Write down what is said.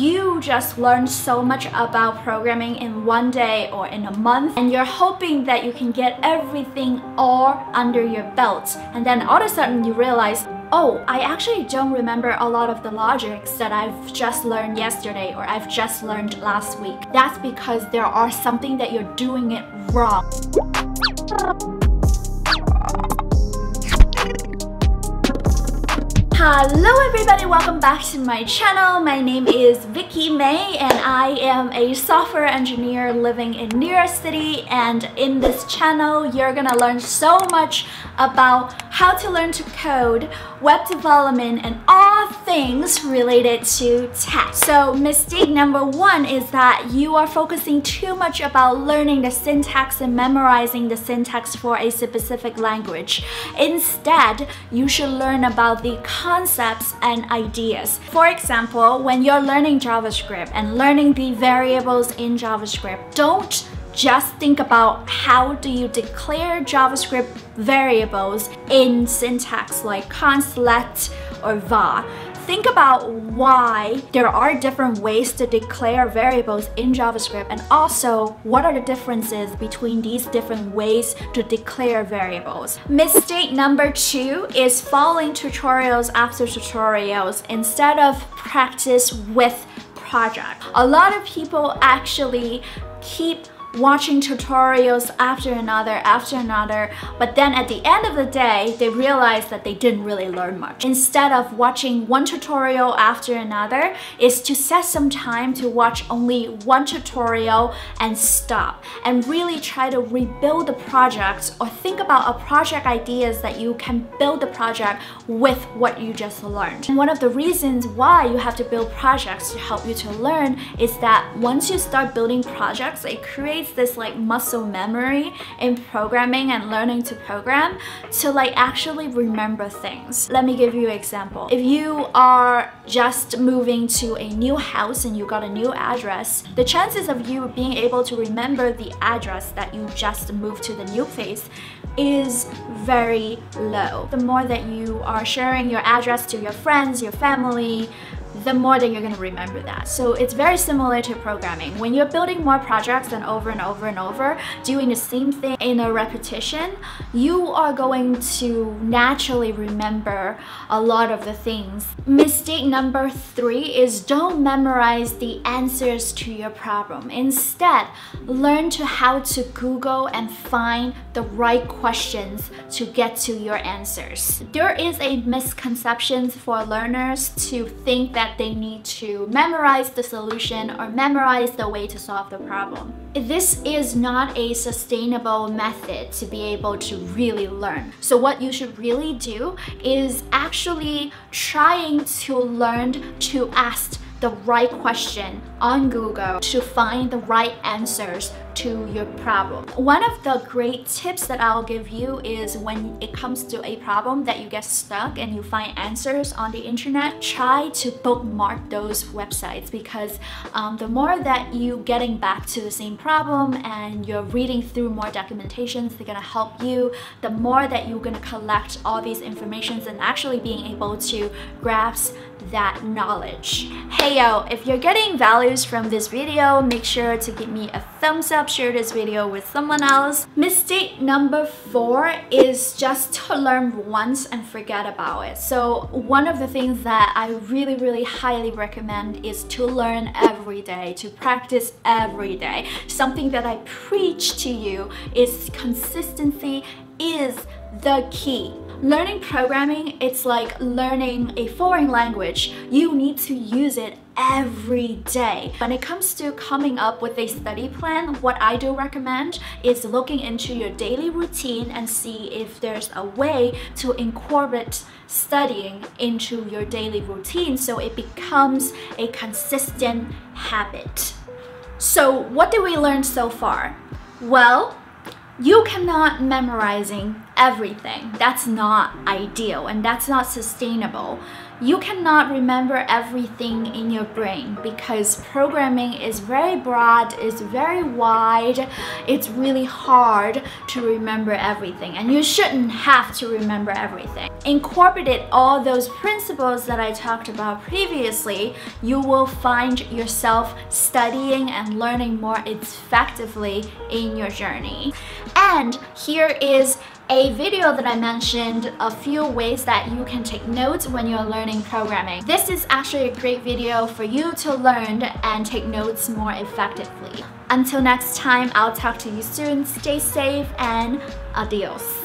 You just learned so much about programming in one day or in a month, and you're hoping that you can get everything all under your belt. And then all of a sudden you realize, oh, I actually don't remember a lot of the logics that I've just learned yesterday or I've just learned last week. That's because there are something that you're doing it wrong. Hello everybody, welcome back to my channel. My name is Vicky Mei and I am a software engineer living in New York City and in this channel you're gonna learn so much about how to learn to code, web development, and all things related to tech. So mistake number one is that you are focusing too much about learning the syntax and memorizing the syntax for a specific language. Instead, you should learn about the concepts and ideas. For example, when you're learning JavaScript and learning the variables in JavaScript, don't just think about how do you declare JavaScript variables in syntax like const, let, or var. Think about why there are different ways to declare variables in JavaScript and also what are the differences between these different ways to declare variables. Mistake number two is following tutorials after tutorials instead of practice with project. A lot of people actually keep watching tutorials after another after another but then at the end of the day they realize that they didn't really learn much. Instead of watching one tutorial after another is to set some time to watch only one tutorial and stop and really try to rebuild the project or think about a project ideas that you can build the project with what you just learned. And one of the reasons why you have to build projects to help you to learn is that once you start building projects it creates creates this like muscle memory in programming and learning to program to like actually remember things. Let me give you an example. If you are just moving to a new house and you got a new address, the chances of you being able to remember the address that you just moved to the new place is very low. The more that you are sharing your address to your friends, your family, the more that you're to remember that. So it's very similar to programming. When you're building more projects and over and over and over, doing the same thing in a repetition, you are going to naturally remember a lot of the things. Mistake number three is don't memorize the answers to your problem. Instead, learn to how to Google and find the right questions to get to your answers. There is a misconception for learners to think that that they need to memorize the solution or memorize the way to solve the problem. This is not a sustainable method to be able to really learn. So what you should really do is actually trying to learn to ask the right question on Google to find the right answers to your problem. One of the great tips that I'll give you is when it comes to a problem that you get stuck and you find answers on the internet, try to bookmark those websites because um, the more that you getting back to the same problem and you're reading through more documentations, they're gonna help you, the more that you're gonna collect all these informations and actually being able to grasp that knowledge. Hey yo, if you're getting values from this video, make sure to give me a thumbs up, share this video with someone else. Mistake number four is just to learn once and forget about it. So one of the things that I really, really highly recommend is to learn every day, to practice every day. Something that I preach to you is consistency is the key. Learning programming, it's like learning a foreign language. You need to use it every day. When it comes to coming up with a study plan, what I do recommend is looking into your daily routine and see if there's a way to incorporate studying into your daily routine so it becomes a consistent habit. So what did we learn so far? Well, you cannot memorizing everything. That's not ideal and that's not sustainable. You cannot remember everything in your brain because programming is very broad, it's very wide, it's really hard to remember everything and you shouldn't have to remember everything. incorporated all those principles that I talked about previously, you will find yourself studying and learning more effectively in your journey. And here is a video that I mentioned a few ways that you can take notes when you're learning programming. This is actually a great video for you to learn and take notes more effectively. Until next time, I'll talk to you soon. Stay safe and adios.